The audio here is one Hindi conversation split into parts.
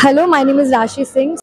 Hello, my name is Rashi Singh.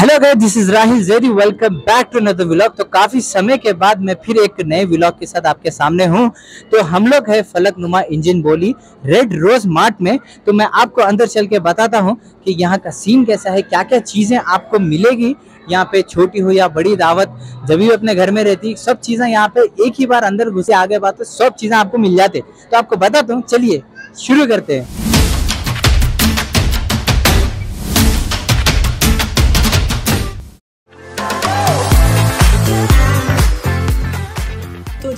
Hello guys this is Rahil Jerry welcome back to another vlog तो काफ़ी समय के बाद मैं फिर एक नए व्लॉग के साथ आपके सामने हूँ। तो हम लोग है फलक नुमा इंजन बोली रेड रोज मार्ट में। तो मैं आपको अंदर चल के बताता हूँ कि यहाँ का सीन कैसा है क्या क्या चीज़ें आपको मिलेगी। यहाँ पे छोटी हो या बड़ी दावत जब भी अपने घर में रहती, सब चीज़ें यहाँ पे एक ही बार अंदर घुसे, आगे बात सब चीज़ें आपको मिल जाते। तो आपको बताता हूँ, चलिए शुरू करते हैं।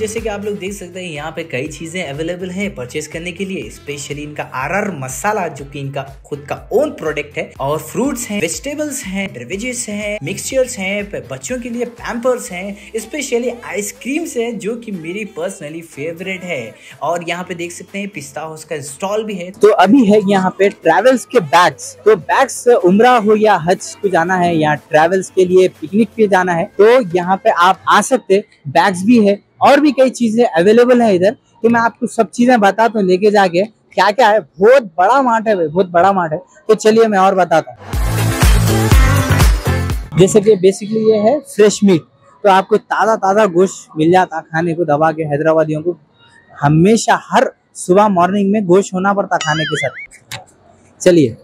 जैसे कि आप लोग देख सकते हैं, यहाँ पे कई चीज़ें अवेलेबल हैं परचेस करने के लिए। स्पेशली इनका आरआर मसाला, जो कि इनका खुद का ओन प्रोडक्ट है। और फ्रूट्स हैं वेजिटेबल्स हैं बेवरेजेस हैं मिक्सचर्स हैं बच्चों के लिए पैम्पर्स हैं। स्पेशली आइसक्रीम्स हैं, जो कि मेरी पर्सनली फेवरेट है। और यहाँ पे देख सकते हैं, पिस्ता हाउस का स्टॉल भी है। तो अभी है यहाँ पे ट्रेवल्स के बैग्स तो बैग्स उमरा हो या हज को जाना है, या ट्रेवल्स के लिए पिकनिक पे जाना है तो यहाँ पे आप आ सकते बैग्स भी है। और भी कई चीज़ें अवेलेबल है इधर। तो मैं आपको सब चीज़ें बताता हूँ लेके जाके क्या क्या है। बहुत बड़ा मार्ट है बहुत बड़ा मार्ट है। तो चलिए मैं और बताता हूँ। जैसे कि बेसिकली ये है फ्रेश मीट तो आपको ताज़ा ताज़ा गोश्त मिल जाता खाने को दबा के, हैदराबादियों को। हमेशा हर सुबह मॉर्निंग में गोश्त होना पड़ता खाने के साथ। चलिए।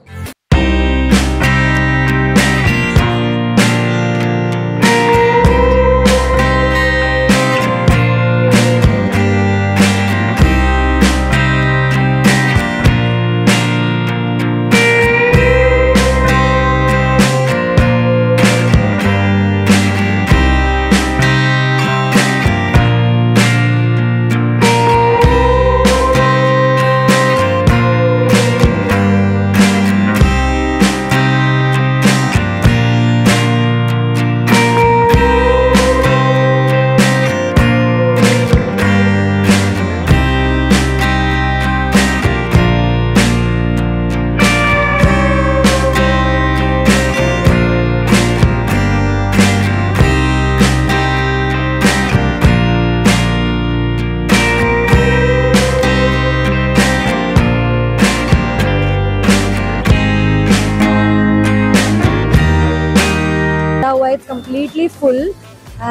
Completely full,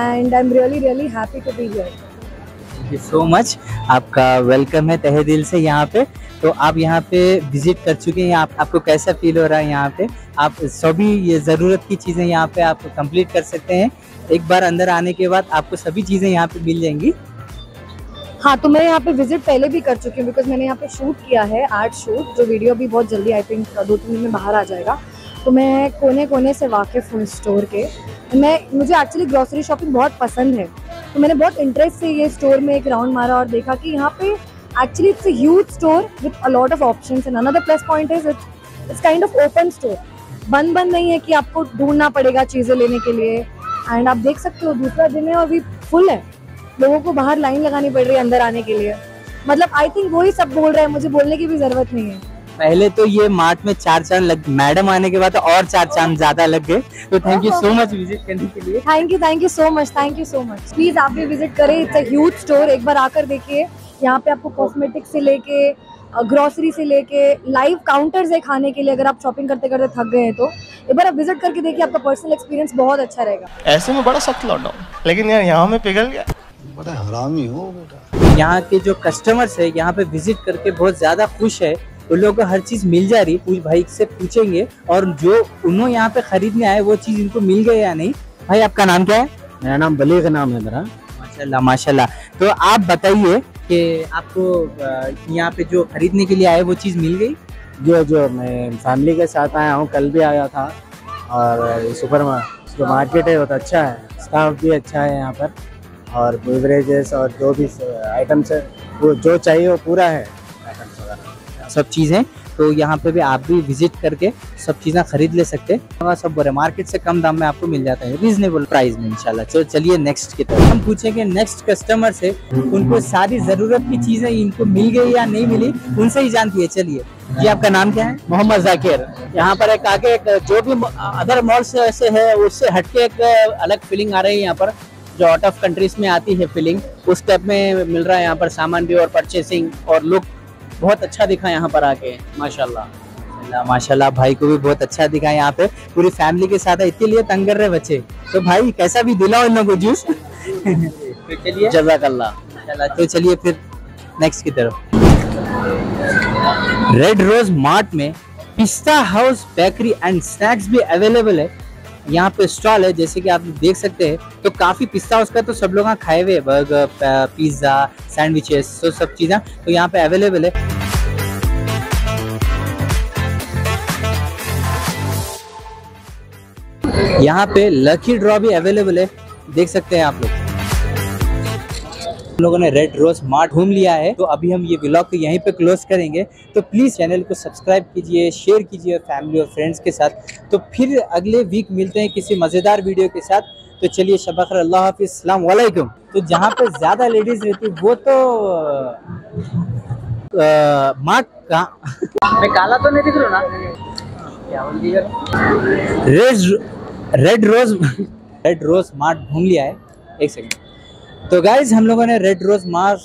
and I'm really, really happy to be here. Thank you so much आपका वेलकम है तहे दिल से यहाँ पे। तो आप यहाँ पे विज़िट कर चुके हैं। आप, आपको कैसा फील हो रहा है यहाँ पे? आप सभी ये ज़रूरत की चीज़ें यहाँ पे आप कंप्लीट कर सकते हैं। एक बार अंदर आने के बाद आपको सभी चीज़ें यहाँ पे मिल जाएँगी। हाँ तो मैं यहाँ पे विज़िट पहले भी कर चुकी हूँ बिकॉज़ मैंने यहाँ पे शूट किया है आर्ट शूट जो वीडियो भी बहुत जल्दी आई थिंक दो तीन दिन में बाहर आ जाएगा। तो मैं कोने कोने से वाकिफ हूँ स्टोर के। मैं, मुझे एक्चुअली ग्रॉसरी शॉपिंग बहुत पसंद है। तो मैंने बहुत इंटरेस्ट से ये स्टोर में एक राउंड मारा और देखा कि यहाँ पे actually it's huge store with a lot of options and another plus point is it's kind of open store बंद बंद नहीं है कि आपको ढूंढना पड़ेगा चीज़ें लेने के लिए। एंड आप देख सकते हो दूसरा दिन है और भी फुल है। लोगों को बाहर लाइन लगानी पड़ रही है अंदर आने के लिए। मतलब आई थिंक वही सब बोल रहे हैं, मुझे बोलने की भी ज़रूरत नहीं है। पहले तो ये मार्ट में चार चाँद लग मैडम आने के बाद तो और चार चाँद ज़्यादा लग गए। तो thank you so much visit करने के लिए। Thank you thank you so much thank you so much please आप भी विज़िट करें इट्स अ ह्यूज स्टोर एक बार आकर देखिए। यहाँ पे आपको कॉस्मेटिक से लेके ग्रोसरी से लेके लाइव काउंटर्स है खाने के लिए अगर आप शॉपिंग करते करते थक गए हैं तो। एक बार आप विज़िट करके देखिए आपका पर्सनल एक्सपीरियंस बहुत अच्छा रहेगा। ऐसे में बड़ा सख्त लॉकडाउन। लेकिन यार यहाँ में पिघल गया। बड़ा हरामी हो बेटा। यहाँ के जो कस्टमर्स है यहाँ पे विज़िट करके बहुत ज़्यादा खुश है। उन लोगों को हर चीज़ मिल जा रही पूछ भाई से पूछेंगे और जो उन्होंने यहाँ पे खरीदने आए वो चीज़ इनको मिल गई या नहीं? भाई आपका नाम क्या है? मेरा नाम बलीग नाम है मेरा। माशाल्लाह माशाल्लाह। तो आप बताइए कि आपको यहाँ पे जो खरीदने के लिए आए वो चीज़ मिल गई? जो जो मैं फैमिली के साथ आया हूँ कल भी आया था। और सुपर जो मार्केट है वो तो अच्छा है। स्टाफ भी अच्छा है यहाँ पर। और बेवरेजेस और जो भी आइटम्स है वो जो चाहिए वो पूरा है। सब चीज़ें तो यहाँ पे भी आप भी विज़िट करके सब चीज़ें खरीद ले सकते हैं। सब बोले मार्केट से कम दाम में आपको मिल जाता है रीजनेबल प्राइस में इंशाल्लाह। चलो चलिए नेक्स्ट की तरफ़। हम पूछेंगे नेक्स्ट कस्टमर से उनको सारी ज़रूरत की चीज़ें इनको मिल गई या नहीं मिली उनसे ही जानती है। चलिए जी आपका नाम क्या है? मोहम्मद जाकिर। यहाँ पर एक आगे एक जो भी अदर मॉल से ऐसे है उससे हटके एक अलग फीलिंग आ रही है यहाँ पर। जो आउट ऑफ़ कंट्रीज़ में आती है फीलिंग उस टाइप में मिल रहा है यहाँ पर सामान भी और परचेसिंग और लुक बहुत अच्छा दिखा यहाँ पर आके माशाल्लाह। माशाल्लाह भाई को भी बहुत अच्छा दिखा यहाँ पे। पूरी फैमिली के साथ है इतने लिए तंग कर रहे बच्चे। तो भाई कैसा भी दिलाओ इन लोगों को जूस चलिए। जजाकल्ला तो चलिए फिर नेक्स्ट की तरफ़। रेड रोज मार्ट में Pista house bakery and snacks भी अवेलेबल है। यहाँ पे स्टॉल है, जैसे कि आप देख सकते हैं। तो काफ़ी पिस्ता उसका तो सब लोग खाए हुए बर्गर पिज्जा सैंडविचेस तो सब चीज़ें तो यहाँ पे अवेलेबल है। यहाँ पे लकी ड्रॉ भी अवेलेबल है। देख सकते हैं आप लोग। लोगों ने रेड रोज मार्ट घूम लिया है तो अभी हम ये ब्लॉग को यहीं पे क्लोज करेंगे। तो प्लीज़ चैनल को सब्सक्राइब कीजिए शेयर कीजिए फैमिली और फ्रेंड्स के साथ। तो फिर अगले वीक मिलते हैं किसी मज़ेदार वीडियो के साथ। तो चलिए शबखर अल्लाह हाफिज सलाम वालेकुम। तो जहाँ पे ज़्यादा लेडीज़ रहती वो तो मार्ट का मैं काला तो नहीं दिख रहा ना। Red red rose red rose mart घूम लिया है। एक सेकंड तो गाइज़ हम लोगों ने रेड रोज मार्ट